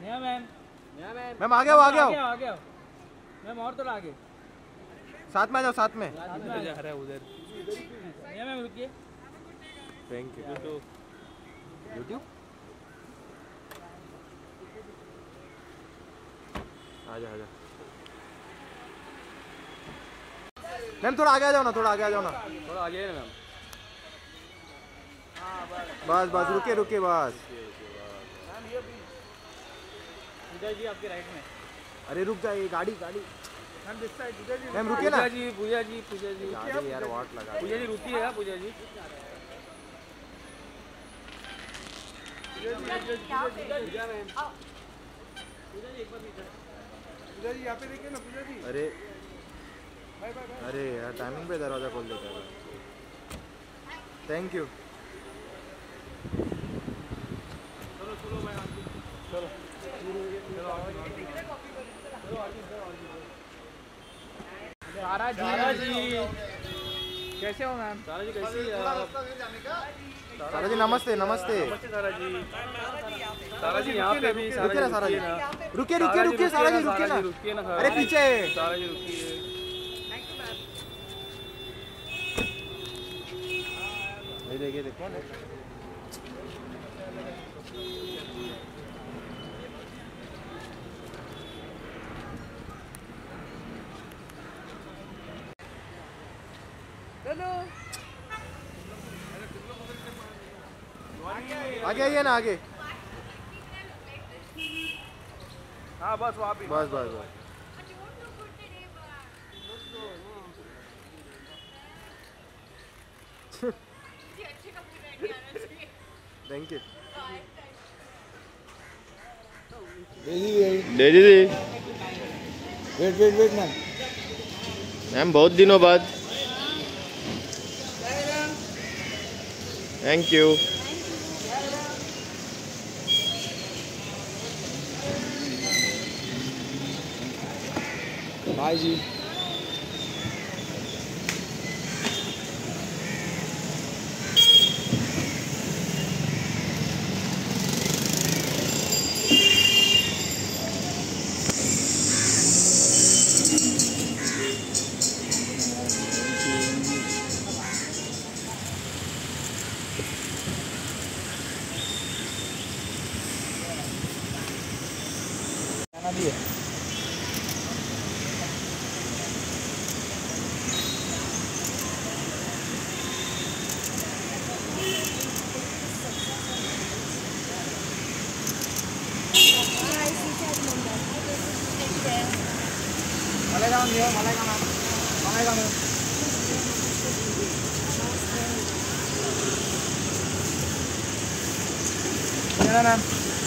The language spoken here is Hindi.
मैम मैम आ गया आ गया आ गया आ गया मैम और थोड़ा आगे। साथ में आ जाओ साथ में। जा रहा है उधर। मैम रुकिए। थैंक यू यूट्यूब आजा आजा मैम थोड़ा आगे आ जाओ ना थोड़ा आगे आ जाओ ना। थोड़ा आगे है मैम बस बस रुके रुके बस। जी आपके राइट में। अरे रुक जाइए गाड़ी गाड़ी। मैम रुके ना पूजा जी पूजा जी पूजा जी गाड़ी यार वाट लगा पूजा जी रुकी है पूजा जी अरे। अरे यार टाइमिंग पे दरवाज़ा खोल देता है। थैंक यू सारा जी सारा जी कैसे हो मैम सारा जी कैसे सारा जी। नमस्ते नमस्ते नमस्ते सारा जी। सारा जी यहाँ पे भी रुकिए ना सारा जी ना। रुकिए रुकिए रुकिए सारा जी। रुकिए ना अरे पीछे सारा जी रुकिए देखिए देखो ना। आगे आइए ना आगे। हाँ बस वहाँ पे। बस बस बस। Thank you Daisy ji wait wait wait ma'am ma'am बहुत दिनों बाद। Thank you bye ji. खाना भी है मलाइका मैम ये मलाइका मैम